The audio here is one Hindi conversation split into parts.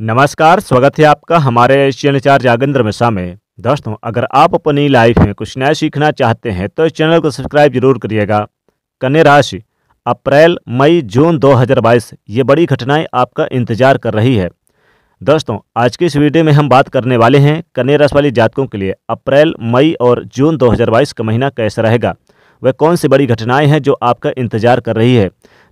नमस्कार, स्वागत है आपका हमारे चैनल चार जागेंद्र मिश्रा में दोस्तों, अगर आप अपनी लाइफ में कुछ नया सीखना चाहते हैं तो इस चैनल को सब्सक्राइब ज़रूर करिएगा। कन्या राशि, अप्रैल, मई, जून 2022 ये बड़ी घटनाएँ आपका इंतज़ार कर रही है। दोस्तों, आज की इस वीडियो में हम बात करने वाले हैं कन्या राशि वाली जातकों के लिए, अप्रैल, मई और जून 2022 का महीना कैसा रहेगा। वह कौन सी बड़ी घटनाएँ हैं जो आपका इंतज़ार कर रही है?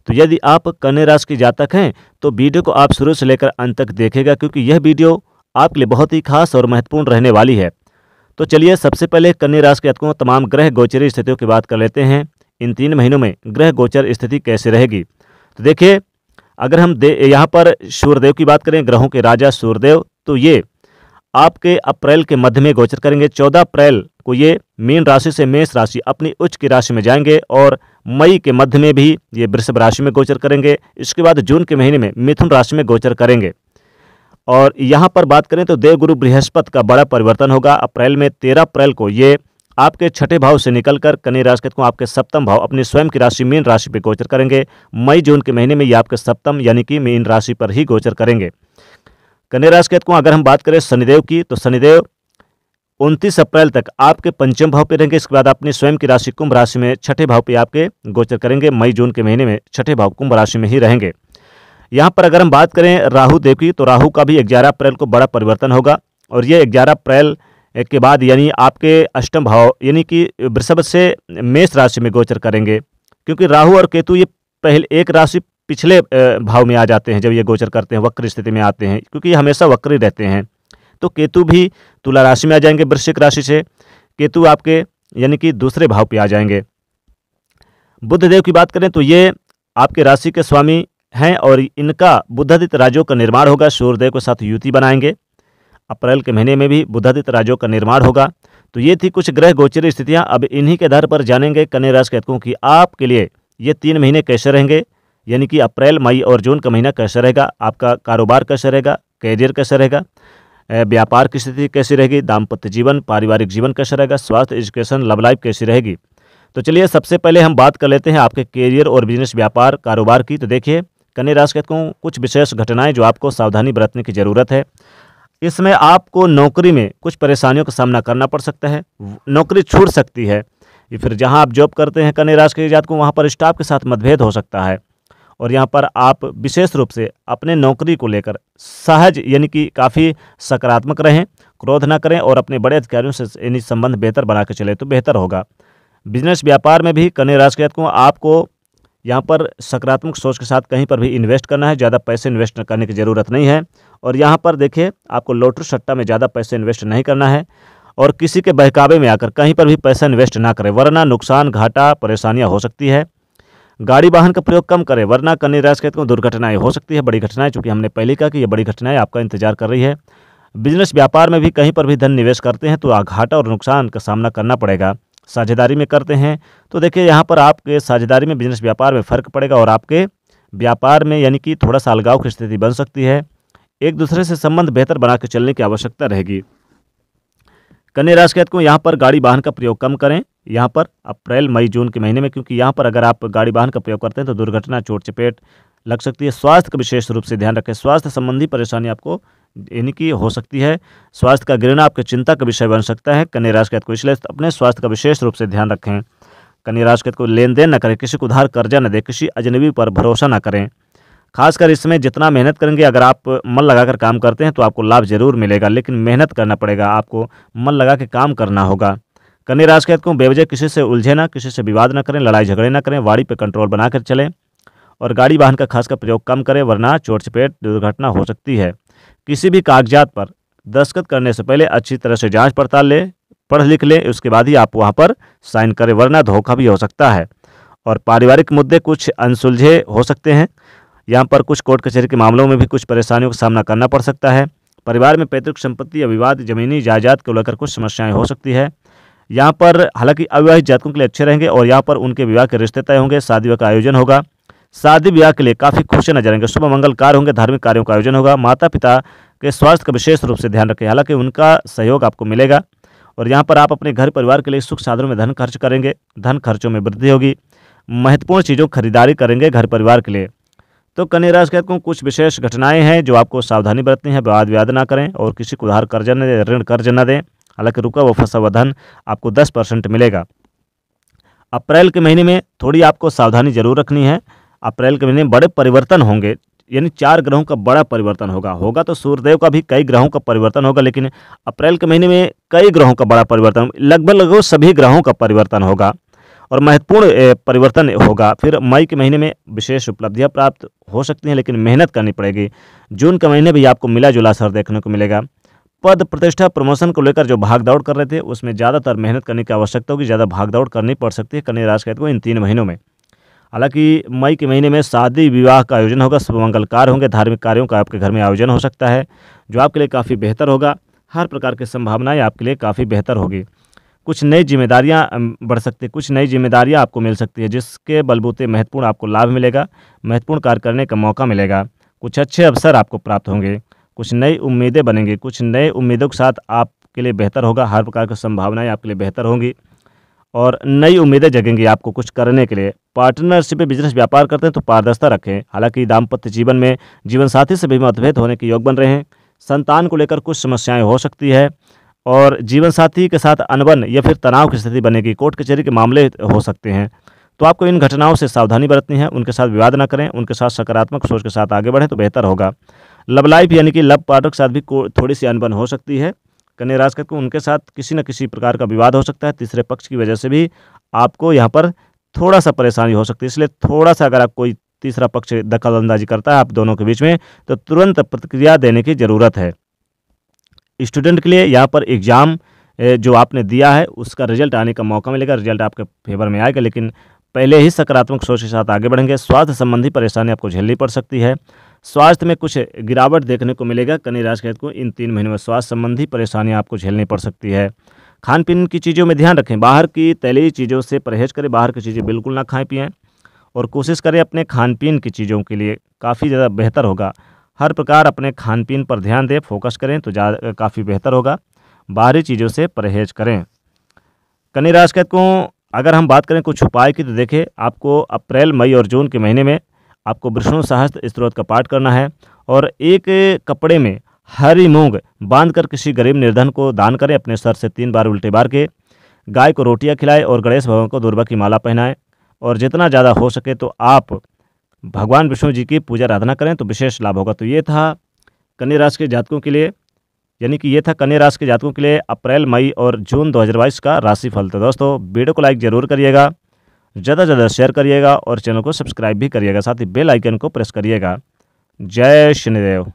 तो यदि आप कन्या राशि के जातक हैं तो वीडियो को आप शुरू से लेकर अंत तक देखेगा, क्योंकि यह वीडियो आपके लिए बहुत ही खास और महत्वपूर्ण रहने वाली है। तो चलिए सबसे पहले कन्या राशि के जातकों तमाम ग्रह गोचरी स्थितियों की बात कर लेते हैं। इन तीन महीनों में ग्रह गोचर स्थिति कैसे रहेगी? तो देखिए, अगर हम दे, यहाँ पर सूर्यदेव की बात करें, ग्रहों के राजा सूर्यदेव तो ये आपके अप्रैल के मध्य में गोचर करेंगे। चौदह अप्रैल को ये मीन राशि से मेष राशि अपनी उच्च की राशि में जाएँगे और मई के मध्य में भी ये वृषभ राशि में गोचर करेंगे। इसके बाद जून के महीने में मिथुन राशि में गोचर करेंगे। और यहाँ पर बात करें तो देवगुरु बृहस्पति का बड़ा परिवर्तन होगा। अप्रैल में तेरह अप्रैल को ये आपके छठे भाव से निकलकर कन्या राशि को आपके सप्तम भाव अपनी स्वयं की राशि मीन राशि पर गोचर करेंगे। मई जून के महीने में ये आपके सप्तम यानी कि मीन राशि पर ही गोचर करेंगे। कन्या राशि को अगर हम बात करें शनिदेव की तो शनिदेव उनतीस अप्रैल तक आपके पंचम भाव पे रहेंगे। इसके बाद अपनी स्वयं की राशि कुंभ राशि में छठे भाव पे आपके गोचर करेंगे। मई, जून के महीने में छठे भाव कुंभ राशि में ही रहेंगे। यहाँ पर अगर हम बात करें राहु देव की तो राहु का भी ग्यारह अप्रैल को बड़ा परिवर्तन होगा। और ये ग्यारह अप्रैल के बाद यानी आपके अष्टम भाव, यानी कि वृषभ से मेष राशि में गोचर करेंगे। क्योंकि राहु और केतु ये पहले एक राशि पिछले भाव में आ जाते हैं जब ये गोचर करते हैं, वक्र स्थिति में आते हैं, क्योंकि ये हमेशा वक्र रहते हैं। तो केतु भी तुला राशि में आ जाएँगे, वृश्चिक राशि से। केतु आपके, यानी कि दूसरे भाव पे आ जाएँगे। बुद्ध देव की बात करें तो ये आपके राशि के स्वामी हैं और इनका बुद्धादित्य राज्यों का निर्माण होगा। सूर्यदेव के साथ युति बनाएँगे। अप्रैल के महीने में भी बुद्धादित्य राज्यों का निर्माण होगा। तो ये थी कुछ ग्रह गोचरी स्थितियाँ। अब इन्हीं के आधार पर जानेंगे कन्या राशि कहतकों कि। आपके लिए ये तीन महीने कैसे रहेंगे? यानी कि अप्रैल, मई और जून का महीना कैसा रहेगा? आपका कारोबार कैसा रहेगा? कैरियर कैसा रहेगा? व्यापार की स्थिति कैसी रहेगी? दाम्पत्य जीवन, पारिवारिक जीवन कैसा रहेगा? स्वास्थ्य, एजुकेशन, लव लाइफ कैसी रहेगी? तो चलिए सबसे पहले हम बात कर लेते हैं आपके कैरियर और बिज़नेस व्यापार, कारोबार की। तो देखिए, कन्या राशि हूँ कुछ विशेष घटनाएँ जो आपको सावधानी बरतने की ज़रूरत है। इसमें आपको नौकरी में कुछ परेशानियों का सामना करना पड़ सकता है। नौकरी छूट सकती है। फिर जहाँ आप जॉब करते हैं कन्या राशि के जात को वहाँ पर स्टाफ के साथ मतभेद हो सकता है। और यहाँ पर आप विशेष रूप से अपने नौकरी को लेकर सहज, यानी कि काफ़ी सकारात्मक रहें, क्रोध ना करें और अपने बड़े अधिकारियों से यानी संबंध बेहतर बना के चले तो बेहतर होगा। बिज़नेस व्यापार में भी कन्या राशि को आपको यहाँ पर सकारात्मक सोच के साथ कहीं पर भी इन्वेस्ट करना है, ज़्यादा पैसे इन्वेस्ट करने की ज़रूरत नहीं है। और यहाँ पर देखिए, आपको लोटरी सट्टा में ज़्यादा पैसे इन्वेस्ट नहीं करना है और किसी के बहकावे में आकर कहीं पर भी पैसा इन्वेस्ट ना करें, वरना नुकसान, घाटा, परेशानियाँ हो सकती है। गाड़ी वाहन का प्रयोग कम करें, वरना कन्या राशि कहते हैं, दुर्घटनाएँ हो सकती है, बड़ी घटनाएँ, चूँकि हमने पहले कहा कि ये बड़ी घटनाएँ आपका इंतज़ार कर रही है। बिज़नेस व्यापार में भी कहीं पर भी धन निवेश करते हैं तो घाटा और नुकसान का सामना करना पड़ेगा। साझेदारी में करते हैं तो देखिए यहाँ पर आपके साझेदारी में बिज़नेस व्यापार में फ़र्क पड़ेगा और आपके व्यापार में यानी कि थोड़ा सा अलगाव की स्थिति बन सकती है। एक दूसरे से संबंध बेहतर बना चलने की आवश्यकता रहेगी। कन्या राशि को यहाँ पर गाड़ी वाहन का प्रयोग कम करें यहाँ पर अप्रैल, मई, जून के महीने में, क्योंकि यहाँ पर अगर आप गाड़ी वाहन का प्रयोग करते हैं तो दुर्घटना, चोट, चपेट लग सकती है। स्वास्थ्य का विशेष रूप से ध्यान रखें। स्वास्थ्य संबंधी परेशानी आपको यानी कि हो सकती है। स्वास्थ्य का गिरना आपके चिंता का विषय बन सकता है। कन्या राशि को इसलिए अपने स्वास्थ्य का विशेष रूप से ध्यान रखें। कन्या राशि को लेन देन न करें। किसी को उधार, कर्जा न दें। किसी अजनबी पर भरोसा न करें। खासकर इसमें जितना मेहनत करेंगे, अगर आप मन लगाकर काम करते हैं तो आपको लाभ ज़रूर मिलेगा, लेकिन मेहनत करना पड़ेगा। आपको मन लगा के काम करना होगा। कन्या राशि कहते को बेवजह किसी से उलझे ना, किसी से विवाद न करें, लड़ाई झगड़े ना करें, वाड़ी पर कंट्रोल बनाकर चलें और गाड़ी वाहन का खासकर प्रयोग कम करें, वरना चोट चपेट दुर्घटना हो सकती है। किसी भी कागजात पर दस्तखत करने से पहले अच्छी तरह से जाँच पड़ताल लें, पढ़ लिख लें, उसके बाद ही आप वहाँ पर साइन करें, वरना धोखा भी हो सकता है। और पारिवारिक मुद्दे कुछ अनसुलझे हो सकते हैं। यहाँ पर कुछ कोर्ट कचहरी के मामलों में भी कुछ परेशानियों का सामना करना पड़ सकता है। परिवार में पैतृक संपत्ति या विवाद जमीनी जायदाद को लेकर कुछ समस्याएँ हो सकती है। यहाँ पर हालाँकि अविवाहित जातकों के लिए अच्छे रहेंगे और यहाँ पर उनके विवाह के रिश्ते तय होंगे, शादी का आयोजन होगा। शादी विवाह के लिए काफ़ी खुशी नज़र आएँगे। शुभ मंगल कार्य होंगे, धार्मिक कार्यों का आयोजन होगा। माता पिता के स्वास्थ्य का विशेष रूप से ध्यान रखें। हालाँकि उनका सहयोग आपको मिलेगा और यहाँ पर आप अपने घर परिवार के लिए सुख साधनों में धन खर्च करेंगे। धन खर्चों में वृद्धि होगी। महत्वपूर्ण चीज़ों खरीदारी करेंगे घर परिवार के लिए। तो कन्या राशि के कुछ विशेष घटनाएँ हैं जो आपको सावधानी बरतनी है। वाद व्याद ना करें और किसी को उधार कर्ज न दें, ऋण कर्ज न दें। हालाँकि रुका वो फंसा हुआ धन आपको दस परसेंट मिलेगा। अप्रैल के महीने में थोड़ी आपको सावधानी ज़रूर रखनी है। अप्रैल के महीने में बड़े परिवर्तन होंगे, यानी चार ग्रहों का बड़ा परिवर्तन होगा। होगा तो सूर्यदेव का भी कई ग्रहों का परिवर्तन होगा, लेकिन अप्रैल के महीने में कई ग्रहों का बड़ा परिवर्तन लगभग लगभग सभी ग्रहों का परिवर्तन होगा और महत्वपूर्ण परिवर्तन होगा। फिर मई के महीने में विशेष उपलब्धियाँ प्राप्त हो सकती हैं, लेकिन मेहनत करनी पड़ेगी। जून के महीने भी आपको मिला जुला असर देखने को मिलेगा। पद प्रतिष्ठा प्रमोशन को लेकर जो भाग दौड़ कर रहे थे, उसमें ज़्यादातर मेहनत करने की आवश्यकता होगी, ज़्यादा भाग दौड़ करनी पड़ सकती है कन्या राशि को इन तीन महीनों में। हालाँकि मई के महीने में शादी विवाह का आयोजन होगा शुभमंगल कार्य होंगे, धार्मिक कार्यों का आपके घर में आयोजन हो सकता है, जो आपके लिए काफ़ी बेहतर होगा। हर प्रकार की संभावनाएँ आपके लिए काफ़ी बेहतर होगी। कुछ नई जिम्मेदारियाँ बढ़ सकती है, कुछ नई जिम्मेदारियाँ आपको मिल सकती है, जिसके बलबूते महत्वपूर्ण आपको लाभ मिलेगा, महत्वपूर्ण कार्य करने का मौका मिलेगा। कुछ अच्छे अवसर आपको प्राप्त होंगे। कुछ नई उम्मीदें बनेंगी, कुछ नए उम्मीदों के साथ आपके लिए बेहतर होगा, हर प्रकार की संभावनाएँ आपके लिए बेहतर होंगी और नई उम्मीदें जगेंगी आपको कुछ करने के लिए। पार्टनरशिप में बिज़नेस व्यापार करते हैं तो पारदर्शिता रखें। हालाँकि दाम्पत्य जीवन में जीवन साथी से भी मतभेद होने के योग बन रहे हैं। संतान को लेकर कुछ समस्याएँ हो सकती है और जीवन साथी के साथ अनबन या फिर तनाव की स्थिति बनेगी। कोर्ट कचहरी के मामले हो सकते हैं। तो आपको इन घटनाओं से सावधानी बरतनी है, उनके साथ विवाद ना करें, उनके साथ सकारात्मक सोच के साथ आगे बढ़ें तो बेहतर होगा। लव लाइफ यानी कि लव पार्टनर के साथ भी थोड़ी सी अनबन हो सकती है। कन्या राशि को उनके साथ किसी न किसी प्रकार का विवाद हो सकता है। तीसरे पक्ष की वजह से भी आपको यहाँ पर थोड़ा सा परेशानी हो सकती है। इसलिए थोड़ा सा अगर आप कोई तीसरा पक्ष दखल अंदाजी करता है आप दोनों के बीच में तो तुरंत प्रतिक्रिया देने की ज़रूरत है। स्टूडेंट के लिए यहाँ पर एग्ज़ाम जो आपने दिया है, उसका रिज़ल्ट आने का मौका मिलेगा। रिज़ल्ट आपके फेवर में आएगा, लेकिन पहले ही सकारात्मक सोच के साथ आगे बढ़ेंगे। स्वास्थ्य संबंधी परेशानी आपको झेलनी पड़ सकती है। स्वास्थ्य में कुछ गिरावट देखने को मिलेगा। कन्या राशि को इन तीन महीनों में स्वास्थ्य संबंधी परेशानियाँ आपको झेलनी पड़ सकती है। खान पीन की चीज़ों में ध्यान रखें। बाहर की तैली चीज़ों से परहेज करें। बाहर की चीज़ें बिल्कुल ना खाएँ, पिएँ और कोशिश करें अपने खान पीन की चीज़ों के लिए काफ़ी ज़्यादा बेहतर होगा। हर प्रकार अपने खान पीन पर ध्यान दें, फोकस करें तो ज़्यादा काफ़ी बेहतर होगा। बाहरी चीज़ों से परहेज करें। कन्या राशि को अगर हम बात करें कुछ उपाय की तो देखें, आपको अप्रैल, मई और जून के महीने में आपको विष्णु सहस्त्र स्त्रोत का पाठ करना है और एक कपड़े में हरी मूंग बांधकर किसी गरीब निर्धन को दान करें, अपने सर से तीन बार उल्टे बार के। गाय को रोटियाँ खिलाएँ और गणेश भगवान को दुर्गा की माला पहनाएँ। और जितना ज़्यादा हो सके तो आप भगवान विष्णु जी की पूजा आराधना करें तो विशेष लाभ होगा। तो ये था कन्या राशि के जातकों के लिए, यानी कि ये था कन्या राशि के जातकों के लिए अप्रैल, मई और जून 2022 का राशिफल। तो दोस्तों, वीडियो को लाइक ज़रूर करिएगा। ज़्यादा से ज़्यादा शेयर करिएगा और चैनल को सब्सक्राइब भी करिएगा, साथ ही बेल आइकन को प्रेस करिएगा। जय शनिदेव